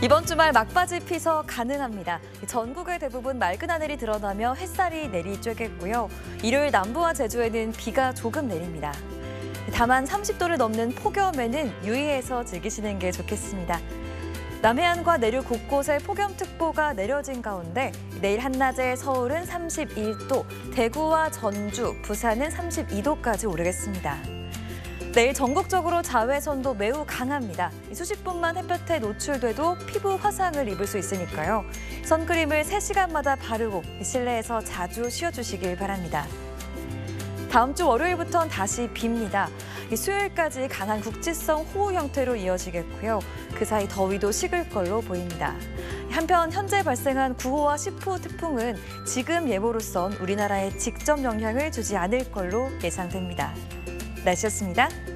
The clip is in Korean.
이번 주말 막바지 피서 가능합니다. 전국의 대부분 맑은 하늘이 드러나며 햇살이 내리쬐겠고요. 일요일 남부와 제주에는 비가 조금 내립니다. 다만 30도를 넘는 폭염에는 유의해서 즐기시는 게 좋겠습니다. 남해안과 내륙 곳곳에 폭염특보가 내려진 가운데 내일 한낮에 서울은 31도, 대구와 전주, 부산은 32도까지 오르겠습니다. 내일 전국적으로 자외선도 매우 강합니다. 수십 분만 햇볕에 노출돼도 피부 화상을 입을 수 있으니까요. 선크림을 3시간마다 바르고 실내에서 자주 쉬어주시길 바랍니다. 다음 주 월요일부터는 다시 빕니다. 수요일까지 강한 국지성 호우 형태로 이어지겠고요. 그 사이 더위도 식을 걸로 보입니다. 한편 현재 발생한 9호와 10호 태풍은 지금 예보로선 우리나라에 직접 영향을 주지 않을 걸로 예상됩니다. 날씨였습니다.